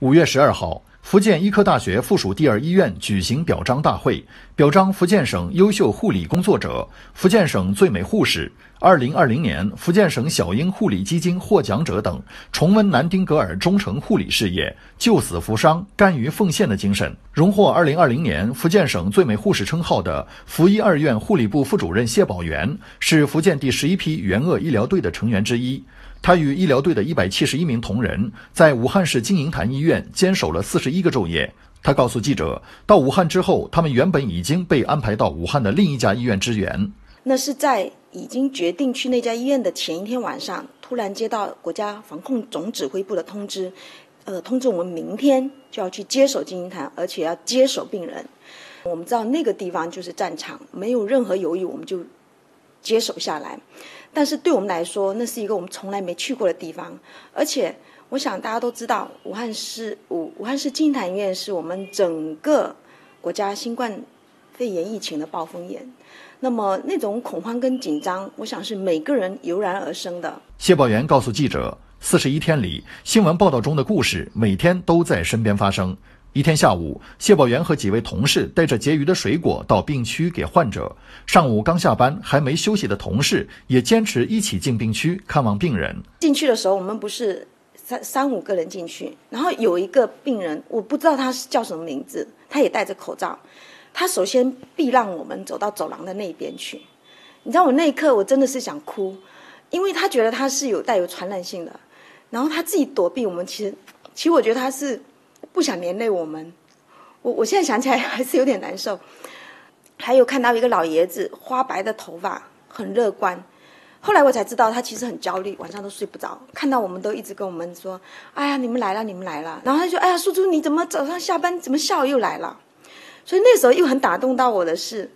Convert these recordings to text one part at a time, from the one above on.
五月十二号，福建医科大学附属第二医院举行表彰大会，表彰福建省优秀护理工作者、福建省最美护士、二零二零年福建省小鹰护理基金获奖者等，重温南丁格尔忠诚护理事业、救死扶伤、甘于奉献的精神。荣获二零二零年福建省最美护士称号的福医二院护理部副主任谢宝元，是福建第十一批援鄂医疗队的成员之一。他与医疗队的一百七十一名同仁在武汉市金银潭医院坚守了四十一个昼夜。他告诉记者，到武汉之后，他们原本已经被安排到武汉的另一家医院支援。那是在已经决定去那家医院的前一天晚上，突然接到国家防控总指挥部的通知，呃，通知我们明天就要去接手金银潭，而且要接手病人。我们知道那个地方就是战场，没有任何犹豫，我们就接手下来。但是对我们来说，那是一个我们从来没去过的地方，而且我想大家都知道，武汉市武武汉市金坛医院是我们整个国家新冠肺炎疫情的暴风眼，那么那种恐慌跟紧张，我想是每个人油然而生的。谢宝元告诉记者，四十一天里，新闻报道中的故事每天都在身边发生。一天下午，谢宝元和几位同事带着结余的水果到病区给患者。上午刚下班还没休息的同事也坚持一起进病区看望病人。进去的时候，我们不是三三五个人进去，然后有一个病人，我不知道他是叫什么名字，他也戴着口罩。他首先避让我们走到走廊的那边去。你知道，我那一刻我真的是想哭，因为他觉得他是有带有传染性的，然后他自己躲避我们。其实，其实我觉得他是。不想连累我们，我我现在想起来还是有点难受。还有看到一个老爷子，花白的头发，很乐观。后来我才知道他其实很焦虑，晚上都睡不着。看到我们都一直跟我们说：“哎呀，你们来了，你们来了。”然后他说：“哎呀，叔叔你怎么早上下班怎么下午又来了？”所以那时候又很打动到我的是，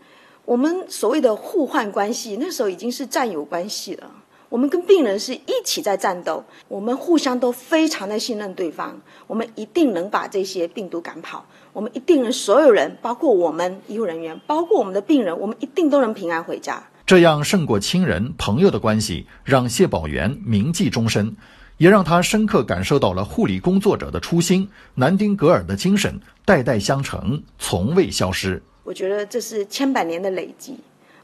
我们所谓的互换关系，那时候已经是战友关系了。我们跟病人是一起在战斗，我们互相都非常的信任对方，我们一定能把这些病毒赶跑，我们一定能所有人，包括我们医护人员，包括我们的病人，我们一定都能平安回家。这样胜过亲人朋友的关系，让谢宝元铭记终身，也让他深刻感受到了护理工作者的初心，南丁格尔的精神，代代相承，从未消失。我觉得这是千百年的累积。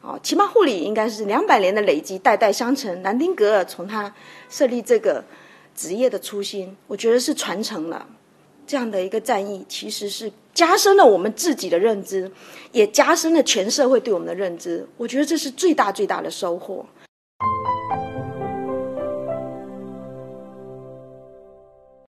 哦，奇葩护理应该是两百年的累积，代代相承。南丁格尔从他设立这个职业的初心，我觉得是传承了这样的一个战役，其实是加深了我们自己的认知，也加深了全社会对我们的认知。我觉得这是最大最大的收获。